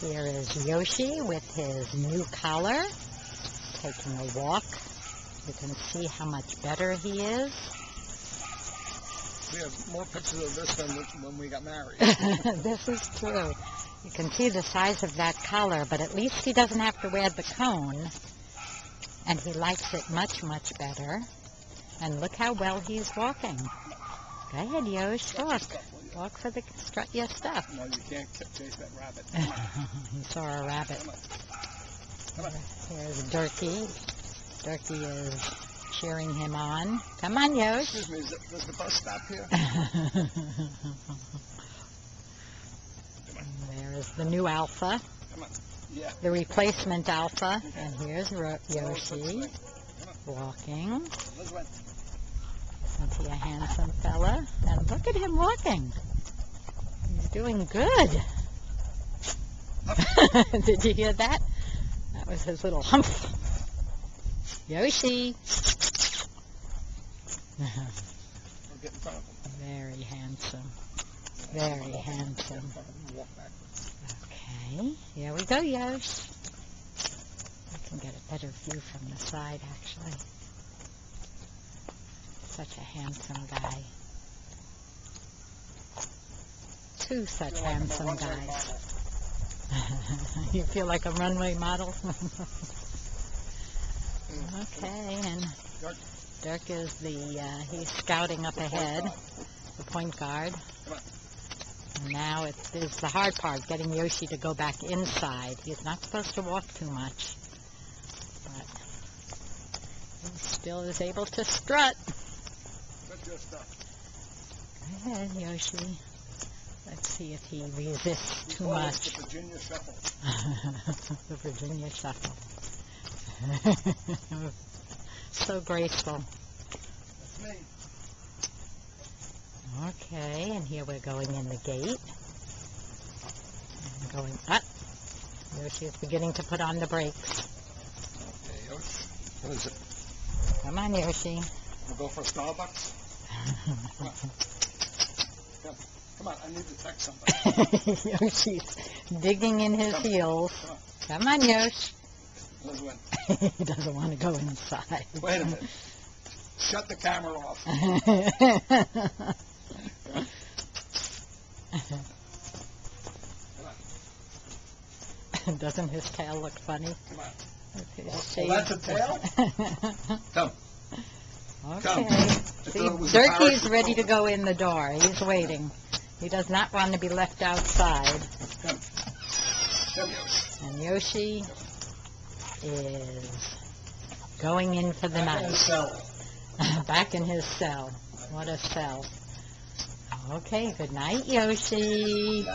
Here is Yoshi with his new collar, taking a walk. You can see how much better he is. We have more pictures of this than when we got married. this is true. You can see the size of that collar, but at least he doesn't have to wear the cone. And he likes it much, much better. And look how well he's walking. Go ahead, Yosh, walk. Walk for the strut your stuff. No, you can't chase that rabbit. he saw a rabbit. Come on. Here's Durkee. Durkee is cheering him on. Come on, Yosh. Excuse me, is it, does the bus stop here? there is the new Alpha, Come on. Yeah. the replacement Alpha. And here's Ro- Yoshi walking. Isn't he a handsome fella? And look at him walking. Doing good. Did you hear that? That was his little hump. Yoshi. Very handsome. Very handsome. Okay, here we go, Yosh. I can get a better view from the side, actually. Such a handsome guy. Two such handsome guys. you feel like a runway model? okay, and Dirk. Is the, uh, he's scouting up ahead, the point guard. And now it is the hard part, getting Yoshi to go back inside. He's not supposed to walk too much, but he still is able to strut. Go ahead, Yoshi. Let's see if he resists too much. The Virginia Shuffle. the Virginia Shuffle. so graceful. That's me. Okay, and here we're going in the gate. And going up. There she is beginning to put on the brakes. Okay, Yosh. What is it? Come on, Yoshi. We'll go for Starbucks? Come on, I need to text somebody. Yoshi's digging in his heels. Come on, Yosh. Elizabeth, he doesn't want to go inside. wait a minute. Shut the camera off. Doesn't his tail look funny? Come on. Well, that's a tail? Come. Come. okay. I See, thought it was a Durkee's ready to go in the door. He's waiting. He does not want to be left outside. And Yoshi is going in for the Back night. Back in his cell. What a cell. Okay, good night, Yoshi.